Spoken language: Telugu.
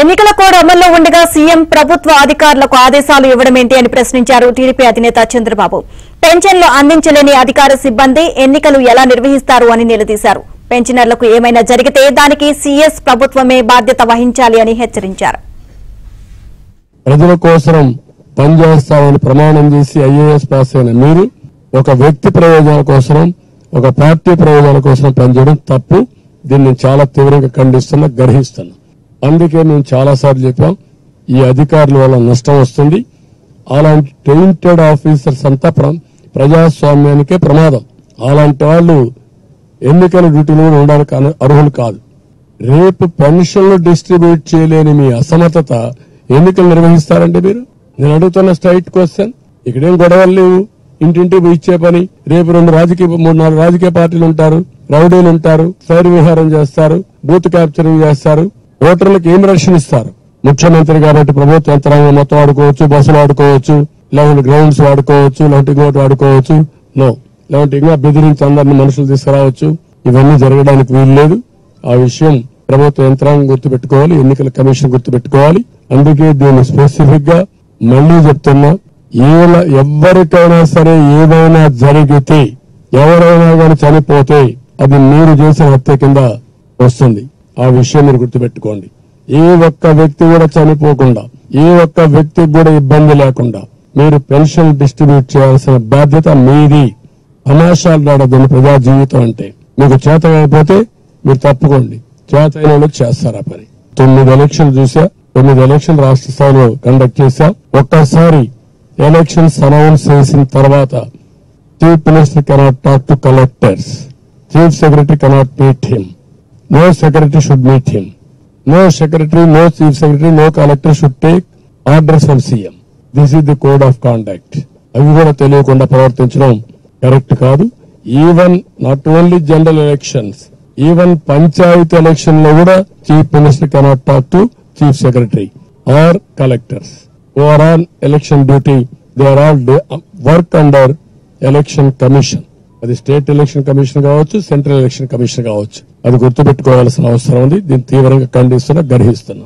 ఎన్నికల కోడ్ అమల్లో ఉండగా సీఎం ప్రభుత్వ అధికారులకు ఆదేశాలు ఇవ్వడమేంటి అని ప్రశ్నించారు టీడీపీ అధినేత చంద్రబాబు. పెన్షన్లు అందించలేని అధికార సిబ్బంది ఎన్నికలు ఎలా నిర్వహిస్తారు అని నిలదీశారు. పెన్షనర్లకు ఏమైనా జరిగితే దానికి సీఎస్ ప్రభుత్వమే బాధ్యత వహించాలి అని హెచ్చరించారు. ప్రజల కోసం పనిచేస్తామని ప్రమాణం చేసి ఐఏఎస్ పాస్ అయిన మీరు ఒక వ్యక్తి ప్రయోజనాల కోసం ఒక పార్టీ ప్రయోజనాల కోసం పనిచేయడం తప్పు. దీన్ని చాలా తీవ్రంగా ఖండిస్తున్నా గ్రహిస్తున్నా. అందుకే మేము చాలా సార్లు చెప్పాం ఈ అధికారుల వల్ల నష్టం వస్తుంది. అలాంటి టెయింటెడ్ ఆఫీసర్స్ అంతా ప్రజాస్వామ్యానికే ప్రమాదం. అలాంటి వాళ్ళు ఎన్నికల డ్యూటీలో కూడా ఉండడానికి అర్హులు కాదు. రేపు పెన్షన్లు డిస్ట్రిబ్యూట్ చేయలేని మీ అసమర్థత ఎన్నికలు నిర్వహిస్తారండి మీరు? నేను అడుగుతున్న స్ట్రైట్ క్వశ్చన్ ఇక్కడేం గొడవలు లేవు. ఇంటింటి ఇచ్చే పని. రేపు రెండు రాజకీయ మూడు నాలుగు రాజకీయ పార్టీలు ఉంటారు. రౌడీలు ఉంటారు. సైర్ విహారం చేస్తారు. బూత్ క్యాప్చరింగ్ చేస్తారు. ఓటర్లకు ఏం రక్షణ ఇస్తారు? ముఖ్యమంత్రి కాబట్టి ప్రభుత్వ యంత్రాంగం మొత్తం ఆడుకోవచ్చు బస్సులు ఆడుకోవచ్చు లేకుంటే గ్రౌండ్స్ వాడుకోవచ్చు లేకుంటే ఇంకోటి వాడుకోవచ్చు. నో లేకుంటే ఇంకా బెదిరించి అందరిని మనుషులు తీసుకురావచ్చు. ఇవన్నీ జరగడానికి వీలు లేదు. ఆ విషయం ప్రభుత్వ యంత్రాంగం గుర్తుపెట్టుకోవాలి ఎన్నికల కమిషన్ గుర్తుపెట్టుకోవాలి. అందుకే దీన్ని స్పెసిఫిక్గా మళ్ళీ చెప్తున్నా. ఏల ఎవరికైనా సరే ఏదైనా జరిగితే ఎవరైనా కానీ చనిపోతే అది మీరు చేసిన హత్య కింద వస్తుంది. ఆ విషయం మీరు గుర్తుపెట్టుకోండి. ఏ ఒక్క వ్యక్తి కూడా చనిపోకుండా ఏ ఒక్క వ్యక్తికి కూడా ఇబ్బంది లేకుండా మీరు పెన్షన్ డిస్ట్రిబ్యూట్ చేయాల్సిన బాధ్యత మీది. అనాశాలు రాడదని ప్రజా జీవితం అంటే మీకు చేత కాకపోతే మీరు తప్పుకోండి. చేత అయిన చేస్తారు ఆ పని. తొమ్మిది ఎలక్షన్లు చూసా తొమ్మిది ఎలక్షన్ రాష్ట్ర స్థాయిలో కండక్ట్ చేశా ఒక్కసారి ఎలక్షన్స్ అనౌన్స్ చేసిన తర్వాత chief minister cannot talk to collectors. Chief secretary cannot meet him. No secretary should meet him no secretary no chief secretary no collector should take orders from CM this is the code of conduct అవి కూడా తెలియకుండా ప్రవర్తించడం కరెక్ట్ కాదు. Even not only general elections even panchayat ఎలక్షన్లో కూడా chief minister cannot talk to chief secretary or collectors over all election duty they are all work under election commission అది స్టేట్ ఎలక్షన్ కమిషన్ కావచ్చు సెంట్రల్ ఎలక్షన్ కమిషన్ కావచ్చు. అది గుర్తుపెట్టుకోవాల్సిన అవసరం ఉంది. దీన్ని తీవ్రంగా ఖండిస్తున్నా గర్హిస్తున్నా.